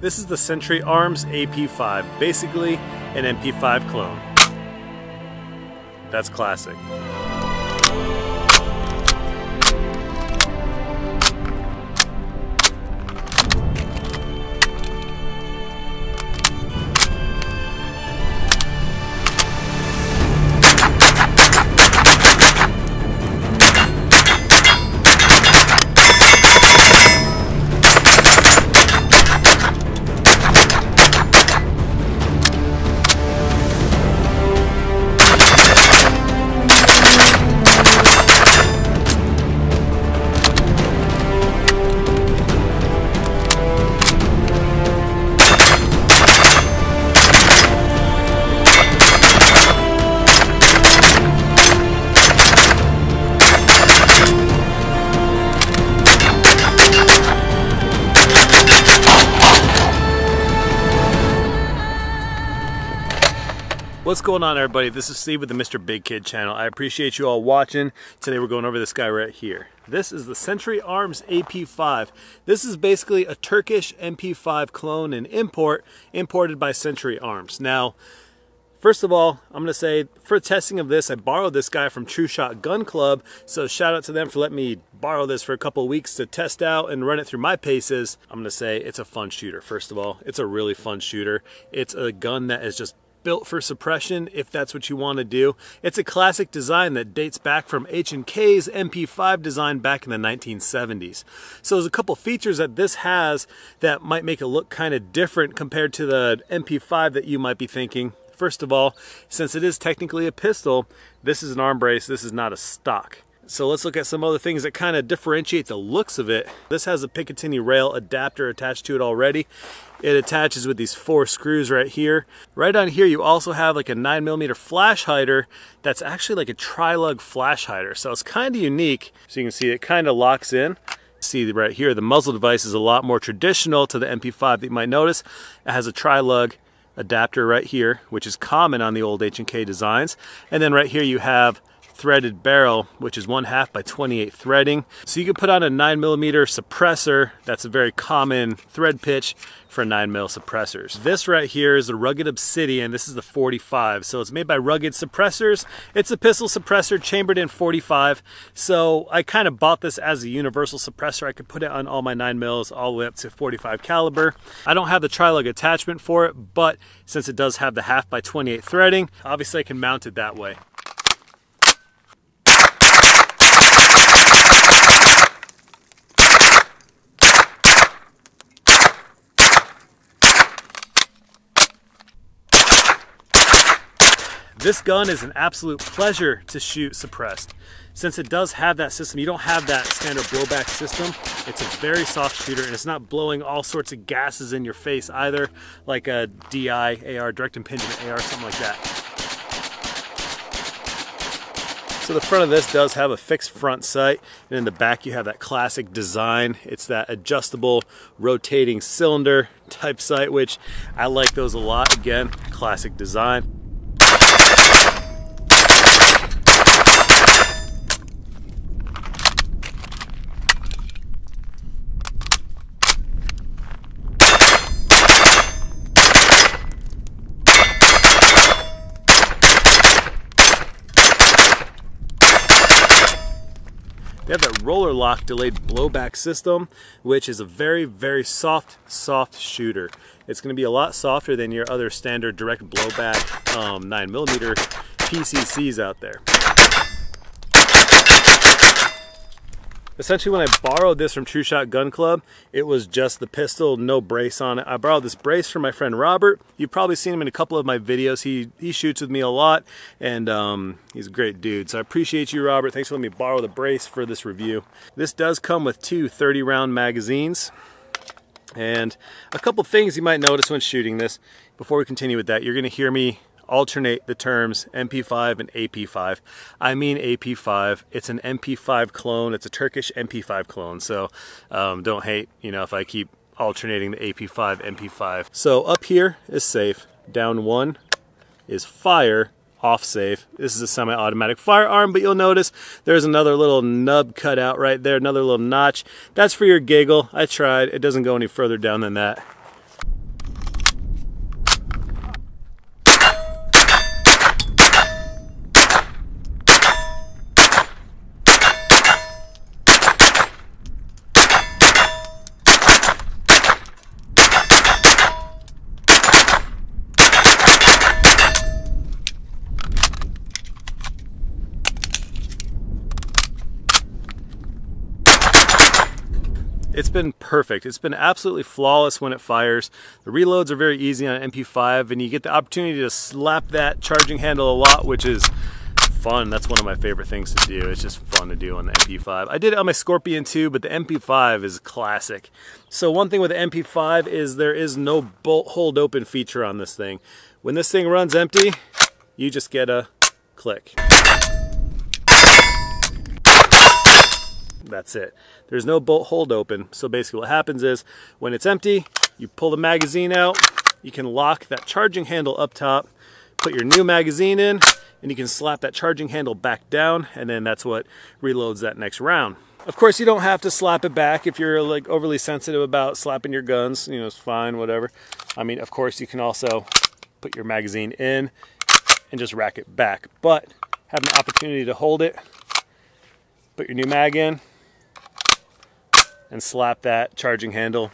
This is the Century Arms AP5, basically an MP5 clone. That's classic. What's going on everybody? This is Steve with the Mr. Big Kid channel. I appreciate you all watching. Today we're going over this guy right here. This is the Century Arms AP5. This is basically a Turkish MP5 clone and import imported by Century Arms. Now, First of all, I'm going to say for testing of this, I borrowed this guy from True Shot Gun Club. So shout out to them for letting me borrow this for a couple weeks to test out and run it through my paces. I'm going to say it's a fun shooter. First of all, it's a really fun shooter. It's a gun that is just built for suppression if that's what you want to do. It's a classic design that dates back from H&K's MP5 design back in the 1970s. So there's a couple features that this has that might make it look kind of different compared to the MP5 that you might be thinking. First of all, since it is technically a pistol, this is an arm brace, this is not a stock. So let's look at some other things that kind of differentiate the looks of it. This has a Picatinny rail adapter attached to it already. It attaches with these four screws right here. Right on here, you also have like a nine millimeter flash hider that's actually like a tri-lug flash hider. So it's kind of unique. So you can see it kind of locks in. See right here, the muzzle device is a lot more traditional to the MP5 that you might notice. It has a tri-lug adapter right here, which is common on the old H&K designs. And then right here you have threaded barrel, which is one half by 28 threading. So you can put on a nine millimeter suppressor. That's a very common thread pitch for nine mil suppressors. This right here is a Rugged Obsidian. This is the 45. So it's made by Rugged Suppressors. It's a pistol suppressor chambered in 45. So I kind of bought this as a universal suppressor. I could put it on all my nine mils all the way up to 45 caliber. I don't have the tri-lug attachment for it, but since it does have the half by 28 threading, obviously I can mount it that way. This gun is an absolute pleasure to shoot suppressed. Since it does have that system, you don't have that standard blowback system. It's a very soft shooter and it's not blowing all sorts of gases in your face either, like a DI AR, direct impingement AR, something like that. So the front of this does have a fixed front sight, and in the back you have that classic design. It's that adjustable rotating cylinder type sight, which I like those a lot. Again, classic design. They have that roller lock delayed blowback system, which is a very, very soft, soft shooter. It's going to be a lot softer than your other standard direct blowback um, 9mm PCCs out there. Essentially when I borrowed this from True Shot Gun Club, it was just the pistol, no brace on it. I borrowed this brace from my friend Robert. You've probably seen him in a couple of my videos. He, he shoots with me a lot and um, he's a great dude. So I appreciate you, Robert. Thanks for letting me borrow the brace for this review. This does come with two 30 round magazines. And a couple things you might notice when shooting this. Before we continue with that, you're gonna hear me alternate the terms MP5 and AP5. I mean AP5. It's an MP5 clone. It's a Turkish MP5 clone. So um, don't hate, you know, if I keep alternating the AP5, MP5. So up here is safe. Down one is fire off safe. This is a semi-automatic firearm, but you'll notice there's another little nub cut out right there, another little notch. That's for your giggle. I tried. It doesn't go any further down than that. It's been perfect. It's been absolutely flawless when it fires. The reloads are very easy on an MP5 and you get the opportunity to slap that charging handle a lot, which is fun. That's one of my favorite things to do. It's just fun to do on the MP5. I did it on my Scorpion too, but the MP5 is classic. So one thing with the MP5 is there is no bolt hold open feature on this thing. When this thing runs empty, you just get a click. That's it. There's no bolt hold open. So basically what happens is when it's empty, you pull the magazine out, you can lock that charging handle up top, put your new magazine in, and you can slap that charging handle back down and then that's what reloads that next round. Of course, you don't have to slap it back if you're like overly sensitive about slapping your guns, you know, it's fine, whatever. I mean, of course, you can also put your magazine in and just rack it back, but have an opportunity to hold it, put your new mag in, and slap that charging handle.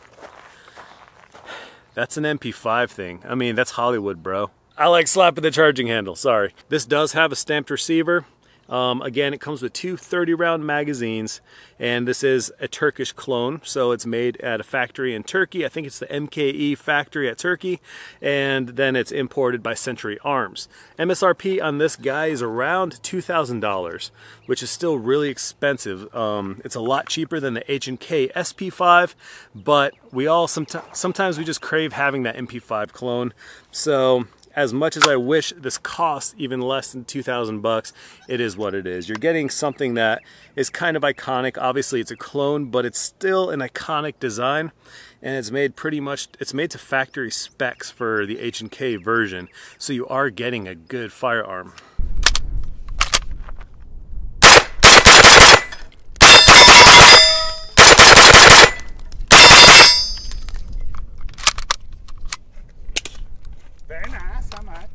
That's an MP5 thing. I mean, that's Hollywood, bro. I like slapping the charging handle, sorry. This does have a stamped receiver. Um, again, it comes with two 30 round magazines, and this is a Turkish clone. So it's made at a factory in Turkey. I think it's the MKE factory at Turkey, and then it's imported by Century Arms. MSRP on this guy is around $2,000, which is still really expensive. Um, it's a lot cheaper than the H&K SP5, but we all sometimes sometimes we just crave having that MP5 clone. So as much as I wish this cost even less than 2000 bucks, it is what it is. You're getting something that is kind of iconic. Obviously it's a clone, but it's still an iconic design and it's made pretty much, it's made to factory specs for the H&K version. So you are getting a good firearm.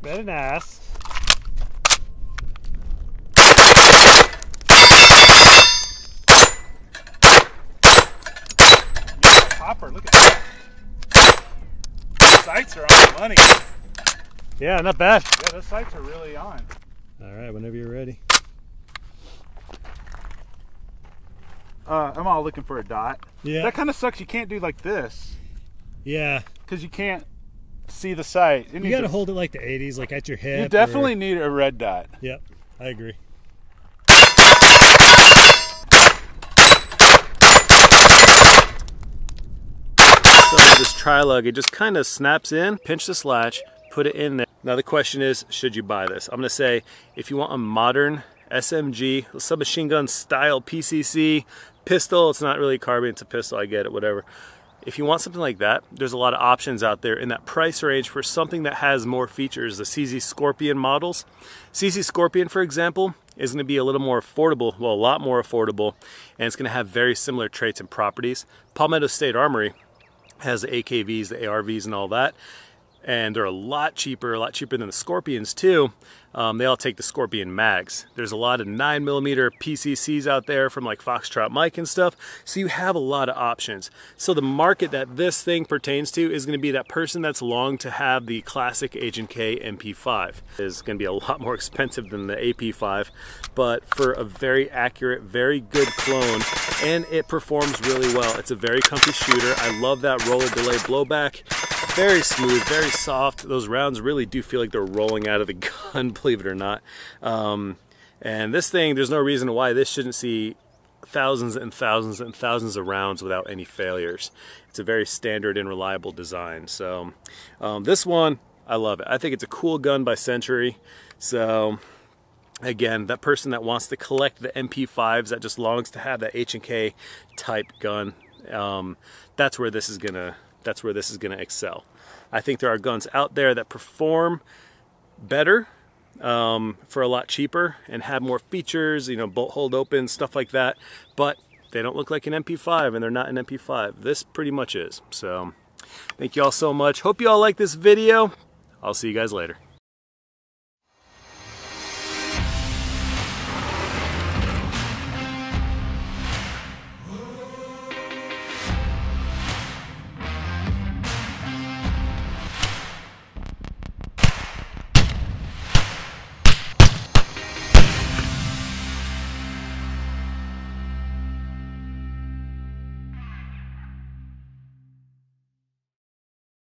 Very nice. Hopper, look at that. sights are on the money. Yeah, not bad. Yeah, those sights are really on. All right, whenever you're ready. Uh, I'm all looking for a dot. Yeah. That kind of sucks. You can't do like this Yeah. because you can't see the sight. You, got to hold it like the 80s, like at your hip. You definitely or... need a red dot. Yep, I agree. So this tri-lug, it just kind of snaps in, pinch the latch, put it in there. Now the question is, should you buy this? I'm gonna say, if you want a modern SMG, submachine gun style PCC, pistol, it's not really carbine, it's a pistol, I get it, whatever if you want something like that, there's a lot of options out there in that price range for something that has more features, the CZ Scorpion models. CZ Scorpion, for example, is going to be a little more affordable, well, a lot more affordable, and it's going to have very similar traits and properties. Palmetto State Armory has the AKVs, the ARVs, and all that, and they're a lot cheaper, a lot cheaper than the Scorpions too. Um, they all take the Scorpion mags. There's a lot of 9mm PCCs out there from like Foxtrot Mike and stuff, so you have a lot of options. So the market that this thing pertains to is going to be that person that's long to have the classic H&K MP5. Is going to be a lot more expensive than the AP5, but for a very accurate, very good clone, and it performs really well. It's a very comfy shooter. I love that roller delay blowback very smooth, very soft. Those rounds really do feel like they're rolling out of the gun, believe it or not. Um, and this thing, there's no reason why this shouldn't see thousands and thousands and thousands of rounds without any failures. It's a very standard and reliable design. So um, this one, I love it. I think it's a cool gun by Century. So again, that person that wants to collect the MP5s that just longs to have that H&K type gun, um, that's where this is gonna that's where this is going to excel. I think there are guns out there that perform better um, for a lot cheaper and have more features, you know, bolt hold open, stuff like that, but they don't look like an MP5 and they're not an MP5. This pretty much is. So thank you all so much. Hope you all like this video. I'll see you guys later.